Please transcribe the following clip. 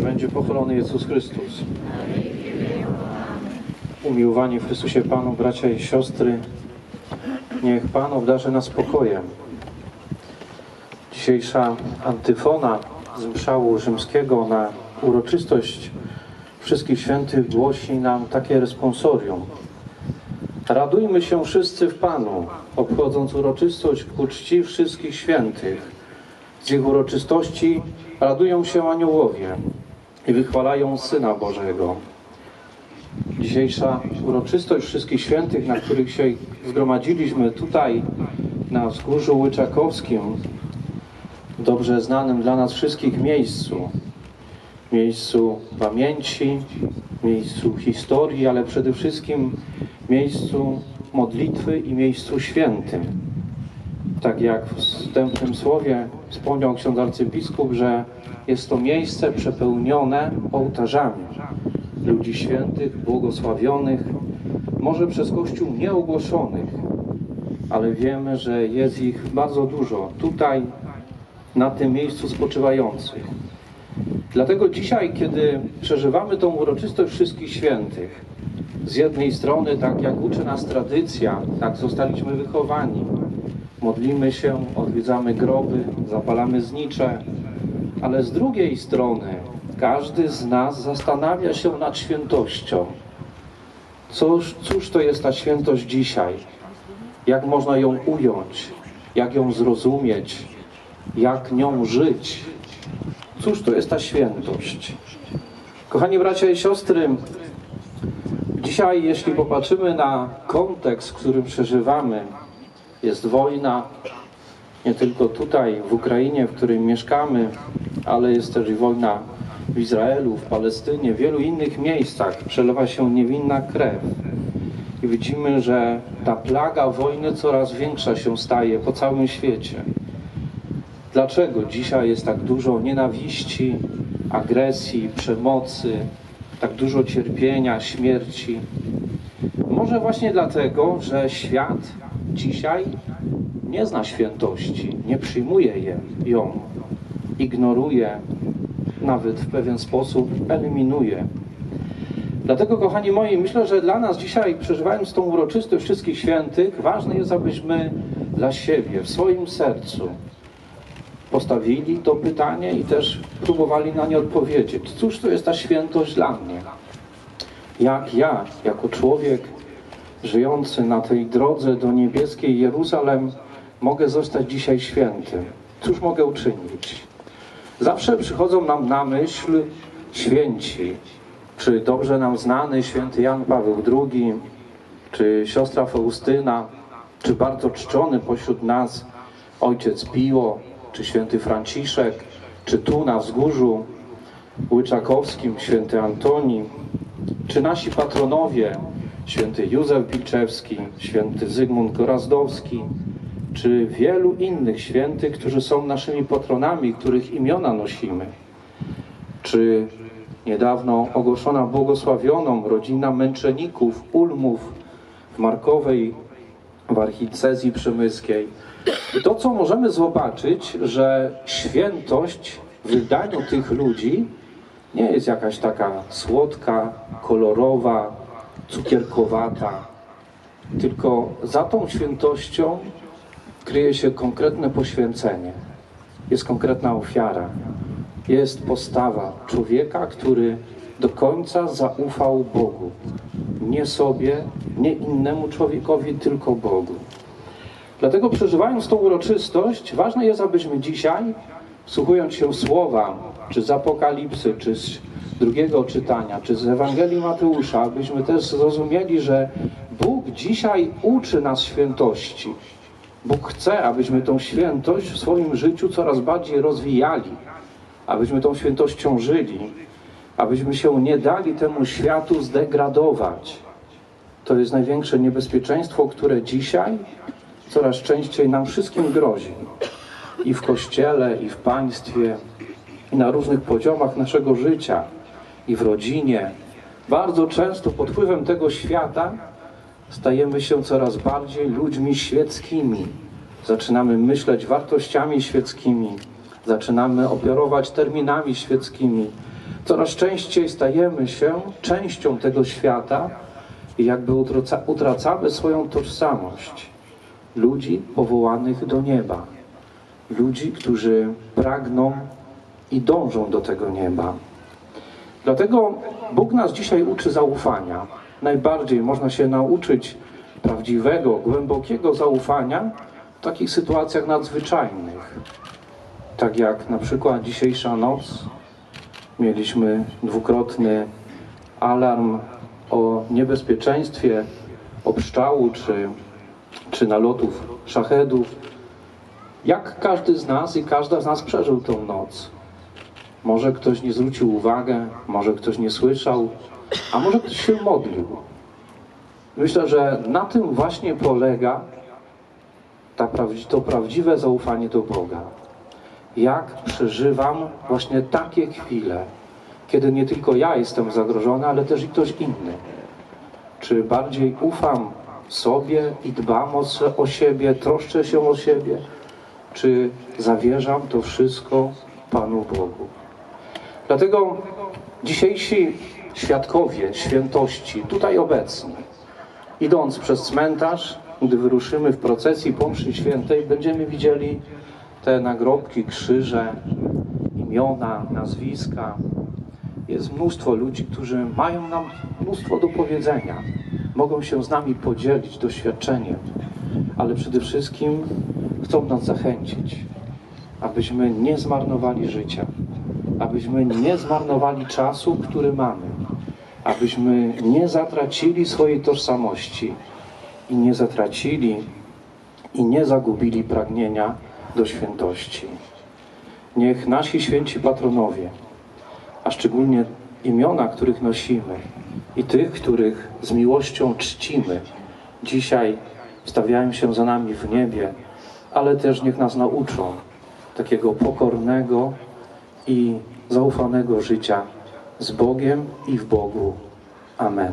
będzie pochwalony Jezus Chrystus. Umiłowani w Chrystusie Panu, bracia i siostry, niech Pan obdarzy nas spokojem. Dzisiejsza antyfona z mszału rzymskiego na uroczystość Wszystkich Świętych głosi nam takie responsorium. Radujmy się wszyscy w Panu, obchodząc uroczystość ku czci wszystkich świętych. Z ich uroczystości radują się aniołowie i wychwalają Syna Bożego. Dzisiejsza uroczystość wszystkich świętych, na których się zgromadziliśmy tutaj na wzgórzu Łyczakowskim, dobrze znanym dla nas wszystkich miejscu, miejscu pamięci, miejscu historii, ale przede wszystkim miejscu modlitwy i miejscu świętym. Tak jak w wstępnym słowie wspomniał ksiądz arcybiskup, że jest to miejsce przepełnione ołtarzami ludzi świętych, błogosławionych, może przez Kościół nieogłoszonych, ale wiemy, że jest ich bardzo dużo tutaj, na tym miejscu spoczywających. Dlatego dzisiaj, kiedy przeżywamy tą uroczystość wszystkich świętych, z jednej strony, tak jak uczy nas tradycja, tak zostaliśmy wychowani, modlimy się, odwiedzamy groby, zapalamy znicze, ale z drugiej strony każdy z nas zastanawia się nad świętością. Cóż, cóż to jest ta świętość dzisiaj? Jak można ją ująć? Jak ją zrozumieć? Jak nią żyć? Cóż to jest ta świętość? Kochani bracia i siostry, dzisiaj jeśli popatrzymy na kontekst, w którym przeżywamy, jest wojna, nie tylko tutaj w Ukrainie, w której mieszkamy, ale jest też i wojna w Izraelu, w Palestynie, w wielu innych miejscach przelewa się niewinna krew. I widzimy, że ta plaga wojny coraz większa się staje po całym świecie. Dlaczego dzisiaj jest tak dużo nienawiści, agresji, przemocy, tak dużo cierpienia, śmierci? Może właśnie dlatego, że świat dzisiaj nie zna świętości, nie przyjmuje je, ją, ignoruje, nawet w pewien sposób eliminuje. Dlatego, kochani moi, myślę, że dla nas dzisiaj, przeżywając tą uroczystość wszystkich świętych, ważne jest, abyśmy dla siebie, w swoim sercu postawili to pytanie i też próbowali na nie odpowiedzieć. Cóż to jest ta świętość dla mnie? Jak ja, jako człowiek żyjący na tej drodze do niebieskiej Jeruzalem, mogę zostać dzisiaj świętym? Cóż mogę uczynić? Zawsze przychodzą nam na myśl święci, czy dobrze nam znany święty Jan Paweł II, czy siostra Faustyna, czy bardzo czczony pośród nas ojciec Pio, czy święty Franciszek, czy tu na wzgórzu Łyczakowskim święty Antoni, czy nasi patronowie święty Józef Bilczewski, święty Zygmunt Gorazdowski, czy wielu innych świętych, którzy są naszymi patronami, których imiona nosimy. Czy niedawno ogłoszona błogosławioną rodzina męczenników, ulmów w Markowej, w archicezji przemyskiej. I to, co możemy zobaczyć, że świętość w wydaniu tych ludzi nie jest jakaś taka słodka, kolorowa, cukierkowata, tylko za tą świętością kryje się konkretne poświęcenie, jest konkretna ofiara, jest postawa człowieka, który do końca zaufał Bogu. Nie sobie, nie innemu człowiekowi, tylko Bogu. Dlatego przeżywając tą uroczystość, ważne jest, abyśmy dzisiaj, wsłuchując się słowa, czy z Apokalipsy, czy z drugiego czytania, czy z Ewangelii Mateusza, abyśmy też zrozumieli, że Bóg dzisiaj uczy nas świętości. Bóg chce, abyśmy tą świętość w swoim życiu coraz bardziej rozwijali, abyśmy tą świętością żyli, abyśmy się nie dali temu światu zdegradować. To jest największe niebezpieczeństwo, które dzisiaj coraz częściej nam wszystkim grozi. I w kościele, i w państwie, i na różnych poziomach naszego życia, i w rodzinie. Bardzo często pod wpływem tego świata stajemy się coraz bardziej ludźmi świeckimi. Zaczynamy myśleć wartościami świeckimi, zaczynamy operować terminami świeckimi, Coraz częściej stajemy się częścią tego świata i jakby utraca- utracamy swoją tożsamość ludzi powołanych do nieba, ludzi, którzy pragną i dążą do tego nieba. Dlatego Bóg nas dzisiaj uczy zaufania. Najbardziej można się nauczyć prawdziwego, głębokiego zaufania w takich sytuacjach nadzwyczajnych. Tak jak na przykład dzisiejsza noc mieliśmy dwukrotny alarm o niebezpieczeństwie obszczału czy, czy nalotów szachedów. Jak każdy z nas i każda z nas przeżył tą noc? Może ktoś nie zwrócił uwagi, może ktoś nie słyszał, a może ktoś się modlił. Myślę, że na tym właśnie polega to prawdziwe zaufanie do Boga. Jak przeżywam właśnie takie chwile, kiedy nie tylko ja jestem zagrożony, ale też i ktoś inny. Czy bardziej ufam sobie i dbam o, o siebie, troszczę się o siebie, czy zawierzam to wszystko Panu Bogu? Dlatego dzisiejsi świadkowie świętości, tutaj obecni, idąc przez cmentarz, gdy wyruszymy w procesji po mszy świętej, będziemy widzieli te nagrobki, krzyże, imiona, nazwiska. Jest mnóstwo ludzi, którzy mają nam mnóstwo do powiedzenia. Mogą się z nami podzielić doświadczeniem, ale przede wszystkim chcą nas zachęcić, abyśmy nie zmarnowali życia, abyśmy nie zmarnowali czasu, który mamy, abyśmy nie zatracili swojej tożsamości i nie zatracili i nie zagubili pragnienia do świętości. Niech nasi święci patronowie, a szczególnie imiona, których nosimy i tych, których z miłością czcimy, dzisiaj stawiają się za nami w niebie, ale też niech nas nauczą takiego pokornego i zaufanego życia z Bogiem i w Bogu. Amen.